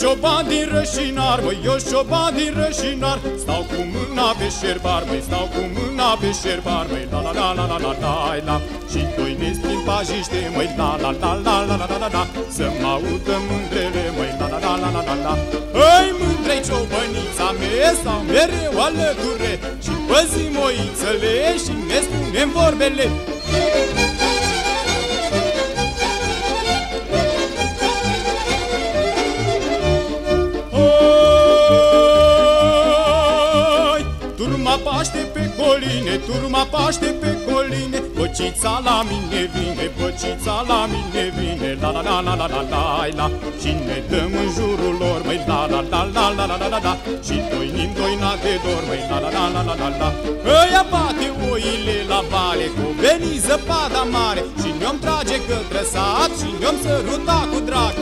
șoban din rășinar, măi, eu șoban din rășinar Stau cu mâna pe șerbar, măi, stau cu mâna pe șerbar, măi La la la la la la la la Și doi nezi prin pajiște, măi, la la la la la la la la Să mă audă mândrele, măi, la la la la la la la Îi mândrei ciobănița mea, stau mereu alăture Și păzim oițele și ne spunem vorbele paște coline, turma paște pe coline Băcița la mine vine, băcița la mine vine La la la la la la la la Și ne dăm în jurul lor, măi la la la la la la la la la Și doinim doina de dor, măi la la la la la la la Ăia bate oile la vale, cu veni zăpada mare Și ne-om trage către sat și ne-om săruta cu drag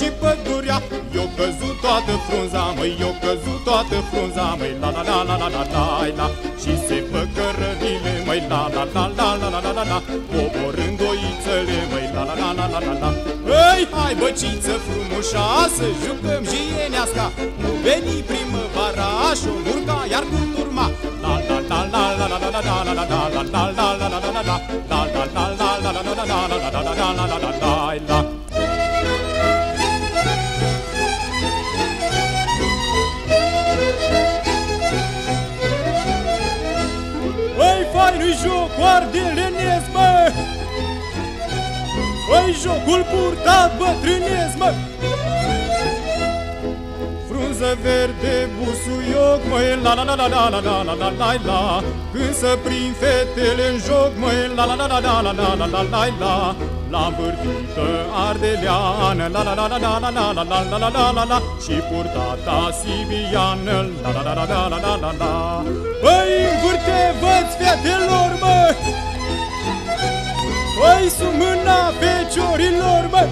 și pădurea Eu căzut toată frunza, măi, eu căzut toată frunza Măi, la la la la la la la la Și se păcărările, măi, la la la la la la la la la Coborând oițele, măi, la la la la la la la Ei, hai băciță frumușoasă, jucăm jieneasca Nu veni primăvara și-o urca iar cu turma La la la la la la la la la la la la la la la la la la la la nu-i joc ardelenez, mă! Păi jocul purtat bătrânez, mă! Frunză verde, busuioc, măi, la la la la la la la la la la la Când să prind fetele în joc, măi, la la la la la la la la la la la La învârtită ardeleană, la la la la la la la la la la la la la la Și purtata sibiană, la la la la la la la la la Păi învârte, văți fetelor, mă! Păi sunt mâna feciorilor, mă!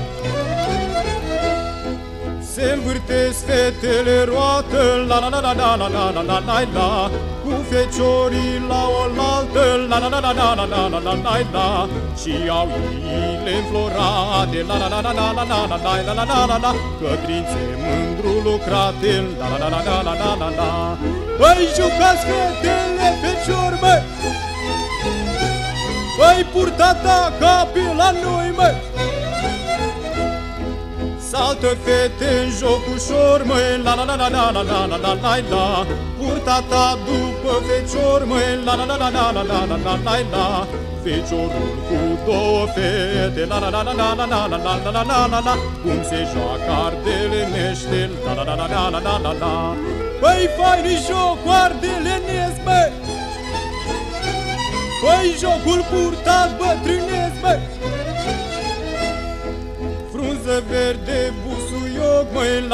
Se învârtesc fetele roată, la la la la la la la la la la la Cu feciorii la oaltă, la la la la la la la la la la la Și au iile înflorate, la la la la la la la la la la la la la la Cătrințe mândru lucrate, la la la la la la la la la Păi jucați fetele fecior, mă! Păi purtata capi la noi, mă! Saltă fete în joc ușor, măi, la la la la la la la la la la la Purta ta după fecior, măi, la la la la la la la la la la la Feciorul cu două fete, la la la la la la la la la la la la la la Cum se joacă ardele nește, la la la la la la la la la Păi faini joc ardelenesc, bă! Păi jocul purtat bătrânesc,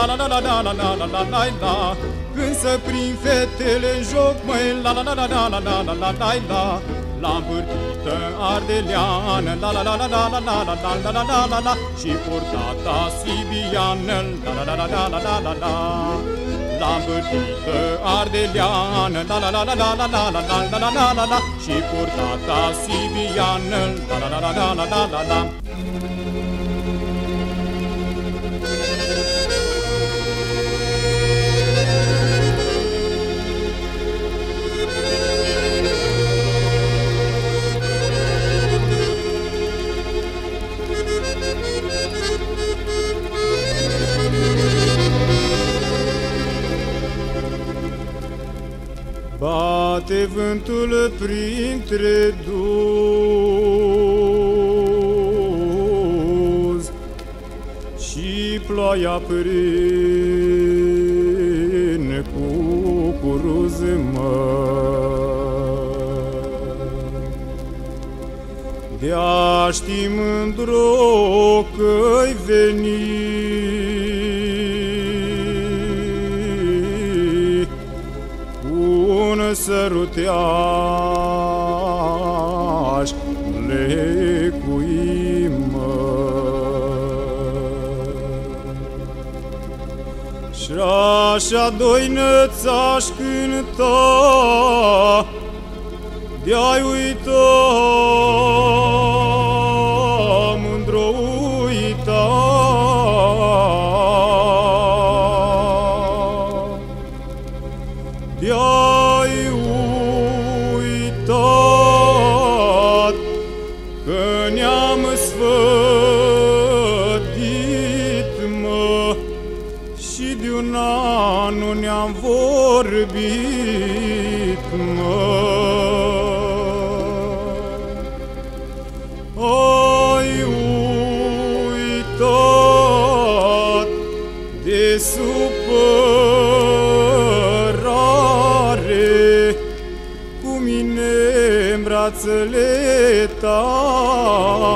la la la la la la la la la la la Când să prind fetele în joc, măi, la la la la la la la la la la la La învârtită ardeleană, la la la la la la la la la la la la la Și purtata sibiană, la la la la la la la la la la învârtită ardeleană, la la la la la la la la la la la la la la Și purtata sibiană, la la la la la la la la la Bate vântul printre duz Și ploaia prin cucuruz mă De-a ști mândro că-i veni sărutiaș, lecuimă. Și așa doinăți aș cânta, de-ai uitat, vorbit, mă. Ai uitat de supărare Cu mine în brațele tale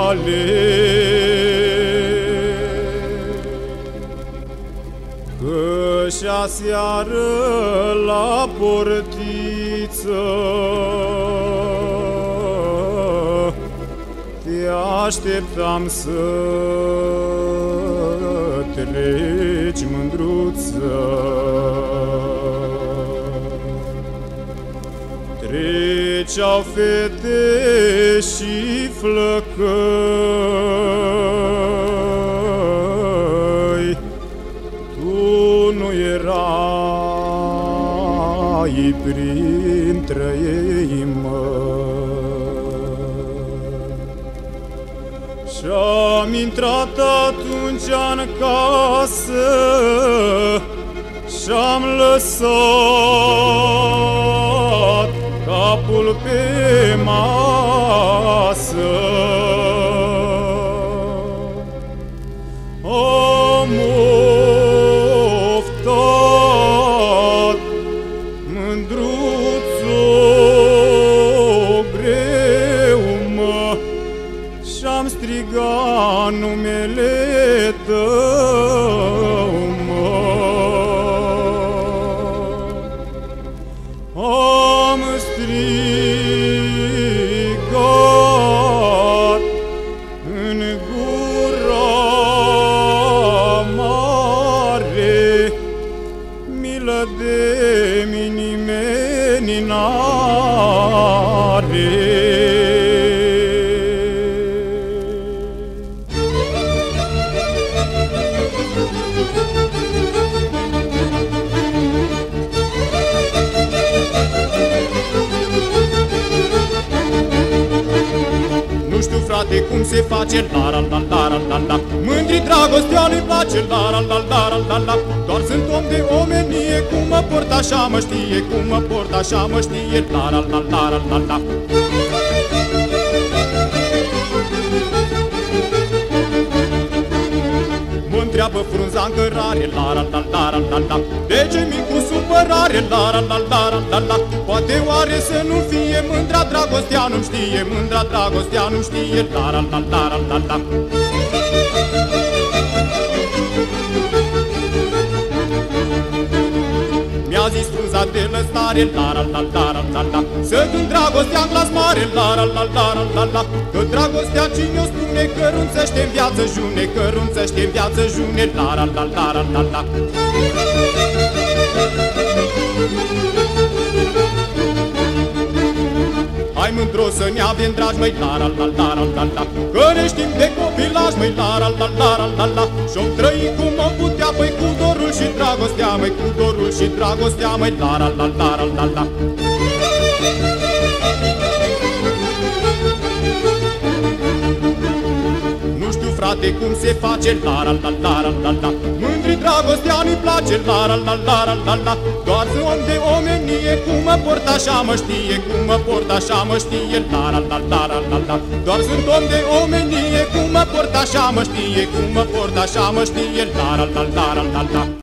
și aseară la portiță. Te așteptam să treci mândruță. Treceau fete și flăcăi printre ei, mă. Și-am intrat atunci în casă Și-am lăsat capul pe masă cum se face la la la la la la la Mândri dragostea nu-i place la la la la la la la Doar sunt om de omenie Cum mă port așa mă știe Cum mă port așa mă știe la la la la la la la Mă întreabă frunza în cărare La la la la la la la. De ce mic cu supărare La la la la la la la? Poate oare să nu fie mândra dragostea nu știe Mândra dragostea nu știe La la la la la la la frunza de lăsare La la la la la la la Să când dragostea în glas mare La la la la la la la Că dragostea cine o spune Cărunțește în viață june Cărunțește în viață june La la la la la la la Hai mândro să ne avem dragi, măi, la la la la la la la Că ne știm de copilaj, măi, la la la la la la la Și-om trăi cum am putea, măi, cu dorul și dragostea, măi, cu dorul și dragostea, măi, la la la la la la la frate, cum se face, la la la la la la la Mândri dragostea nu-i place, la la la la la la la Doar sunt om de omenie, cum mă port așa mă știe Cum mă port așa mă știe, la la la la la la la Doar sunt om de omenie, cum mă port așa mă știe Cum mă port așa mă știe, la la la la la la